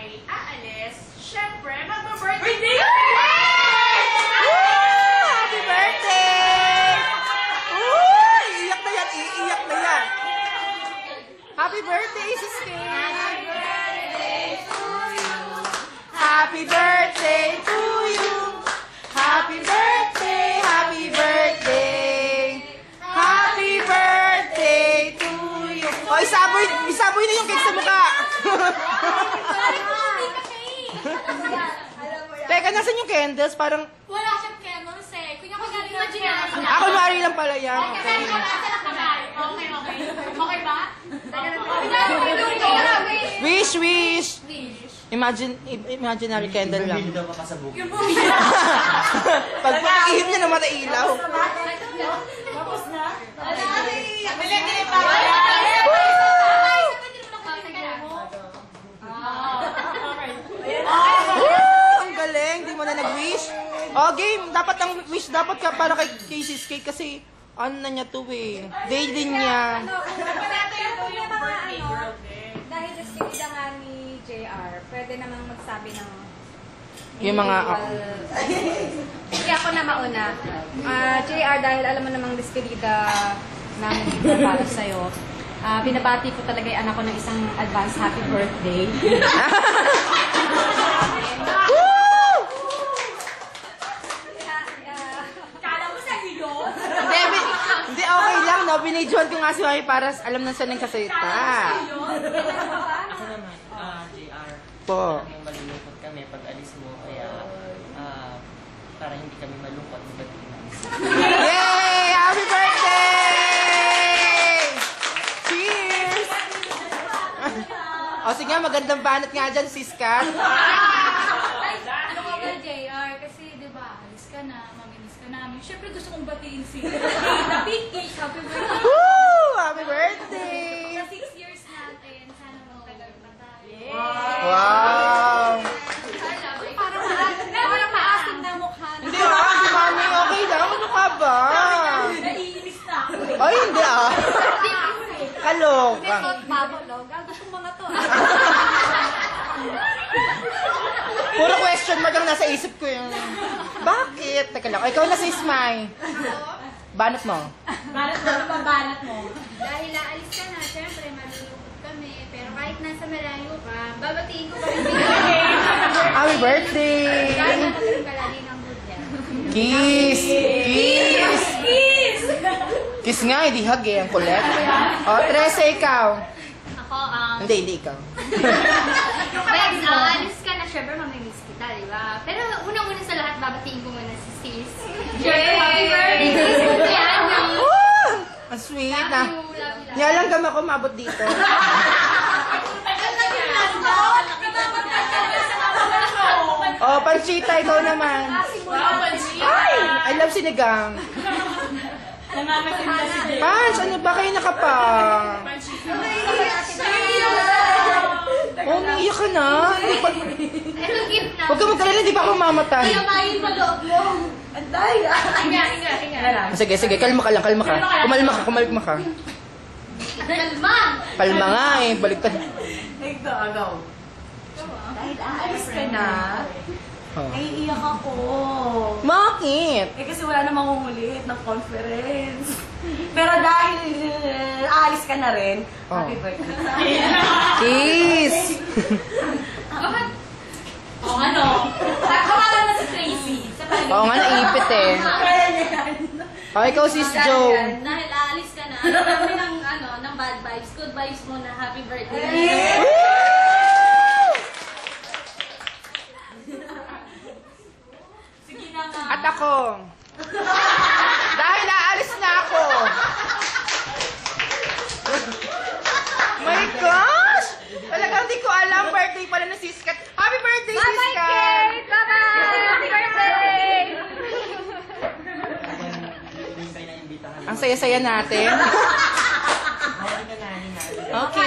ay aalis, syempre, mag-birthday! Happy birthday! Uy! Iiyak na yan, iiyak na yan. Happy birthday, Sis Kay! Happy birthday to you! Isaboy, isaboy na yung cake sa mukha! Teka, nasan yung candles? Parang, Wala siyang candles eh. Kunya ko galing imaginary. ako mari lang pala yan. Okay. Okay, okay. Okay ba? Wish, wish! Imagine, imaginary candle lang. Hindi daw makasabog. Pag pag-ihip niya naman na ilaw. Woo! Ang galing, di mo na nag-wish. Oh, game. Dapat ang wish, dapat ka para kay Casey's Cake kasi ano na niya to eh. Day din niya. Dahil just kinida nga ni JR, pwede namang magsabi ng Yung mga- individual- Hindi ako na mauna. Ah, JR, dahil alam mo namang despedida namin dito para sa'yo, ah, binabati ko talaga yung anak ko ng isang advance happy birthday. no? Binidyohan ko nga si Mami para alam na siya ng kasalita. Ako naman, ah, JR. Po. Kami malulungkot kami pag alis mo, kaya ah, para hindi kami malungkot, mabatiin namin. Yay! Happy birthday! Cheers! o sige, magandang banat nga dyan, sis Kat. Ano ka ba, JR? Kasi, di ba, alis ka na, mamimiss ka namin. Siyempre, gusto kong batiin si Tita Pinky. Happy birthday. Woo! Happy birthday! Sa six years natin, sana magtagal pa tayo. Wow! Parang parang maasim na mukha. Hindi ah, si Mami, okay lang. Ano ka ba? Naiinis na ako. Ay, hindi ah. Kaloka. Tot babalog. Gago itong mga to. Puro question mark ang nasa isip ko yung... Bakit? Teka lang. Ikaw na si Ismay. Banat mo. Banat mo, ano ba banat mo? Dahil aalis ka na, syempre malulungkot kami. Pero kahit nasa malayo ka, babatiin ko pa rin. Happy birthday! Kahit matagal ka lagi ng good yan. Kiss! Kiss! Kiss! Kiss nga, hindi hug eh. Ang kulit. O, Tresa, ikaw. Ako, um, Hindi, hindi ikaw. Wait, aalis ka syempre mamimiss kita, di ba? Pero unang-una sa lahat, babatiin ko muna si sis. Syempre, happy birthday, sis! Yan! Ang sweet love na. you, love you, love you. Nialanggam ako mabot dito. Oh, Panchita, ikaw naman. Ay! I love sinigang. Pans, ano ba kayo nakapa? Oh, umiiyak ka na. Ito gift na. Huwag ka magkalala, hindi pa ako mamatay. Kumain pa loob mo. Hinga, hinga, hinga. Sige, sige, kalma ka lang, kalma ka. Kumalma ka, kumalma ka. Kalman! Palma nga eh, baliktad. Ito, agaw. Dahil aalis ka na, Oh. naiiyak ako. Bakit? Eh kasi wala na mangungulit ng conference. Pero dahil uh, aalis ka na rin, Oh. happy birthday. Kiss! O ano? Kawalan na si Tracy. Oo nga, naipit eh. Oh, ikaw sis Joe. Dahil aalis ka na, kami ng, ano, ng bad vibes, good vibes muna, happy birthday. Sige na nga. At ako. Dahil aalis na ako. My gosh! Talagang hindi ko alam. Birthday pala na Siskat. Happy birthday, Bye-bye, Siskat! Kate! Bye-bye! Happy birthday! Hindi kayo na imbitahan. Ang saya-saya natin. Okay.